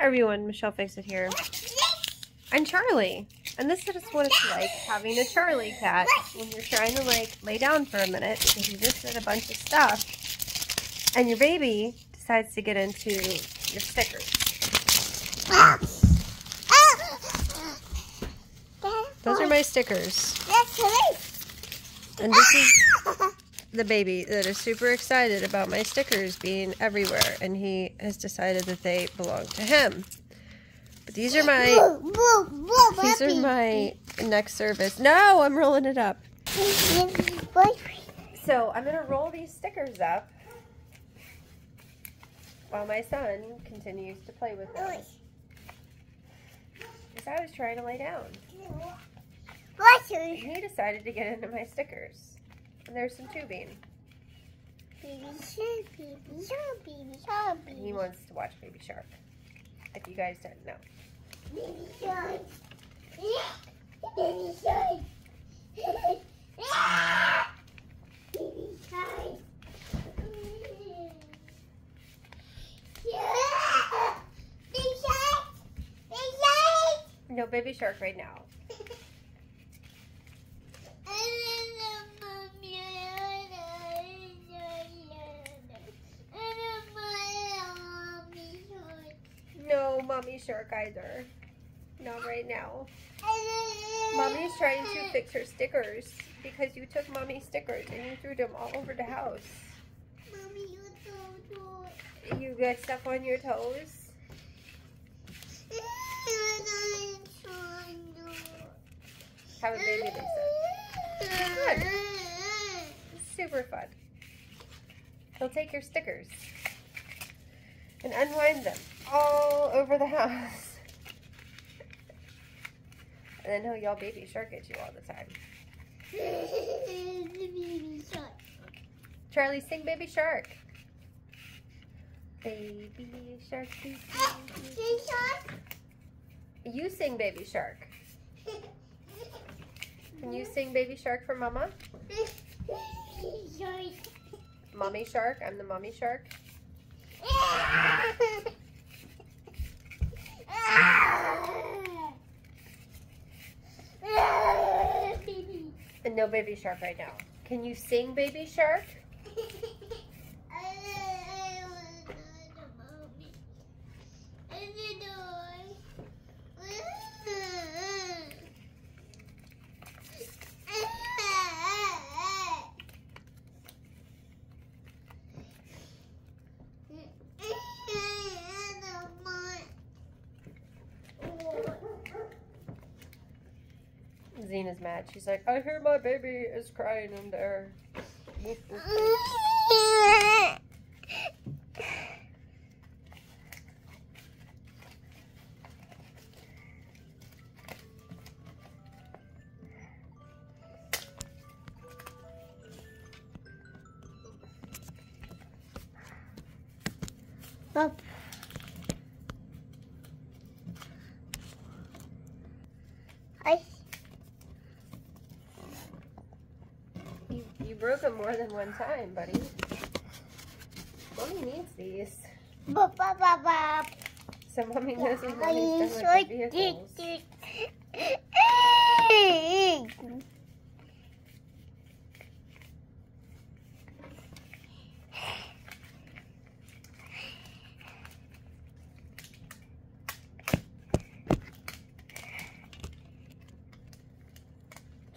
everyone, Michelle Fixit here. I'm Charlie. And this is what it's like having a Charlie cat when you're trying to like lay down for a minute because you just did a bunch of stuff and your baby decides to get into your stickers. Those are my stickers. And this is the baby that is super excited about my stickers being everywhere and he has decided that they belong to him. But these are my these are my next service. No, I'm rolling it up. So I'm gonna roll these stickers up while my son continues to play with them. Because I was trying to lay down. He decided to get into my stickers. And there's some tubing. Baby shark, baby shark, baby shark, And he wants to watch Baby Shark. If you guys didn't know. Baby shark. Baby shark. Baby shark. Baby shark. Baby shark. No Baby Shark right now. Mommy Shark either. Not right now. Mommy's trying to fix her stickers because you took Mommy's stickers and you threw them all over the house. Mommy, you so. You got stuff on your toes. Have a baby, Lisa. Good. Super fun. He'll take your stickers and unwind them all over the house. And then he'll yell baby shark at you all the time. Charlie, sing baby shark. Baby shark. doo, doo, doo. You sing baby shark. Can you sing baby shark for mama? Mommy shark. I'm the mommy shark. And no baby shark right now. Can you sing baby shark? Zena's mad. She's like, I hear my baby is crying in there. Woof. I You, you broke them more than one time, buddy. Mommy needs these. Bob, Bob, Bob, Bob. So mommy knows I mommy's done with the vehicles.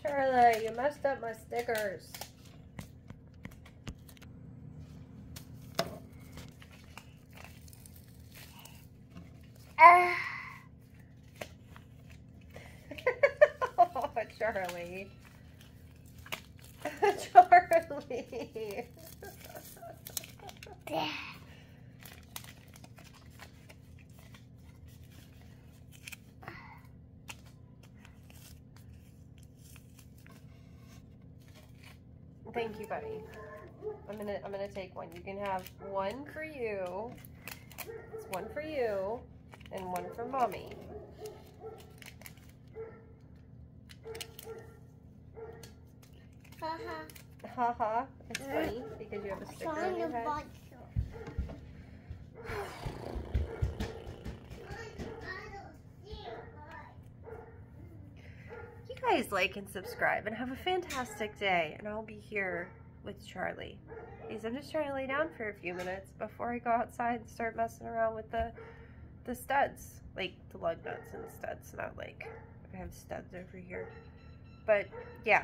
Charlie, you messed up my stickers. Charlie. Charlie. Thank you, buddy. I'm gonna I'm gonna take one. You can have one for you. It's one for you and one for mommy. Ha ha. Ha ha. It's funny because you have a sticker on your head. You guys like and subscribe and have a fantastic day and I'll be here with Charlie. Because I'm just trying to lay down for a few minutes before I go outside and start messing around with the the studs. Like the lug nuts and studs, not like I have studs over here. But yeah,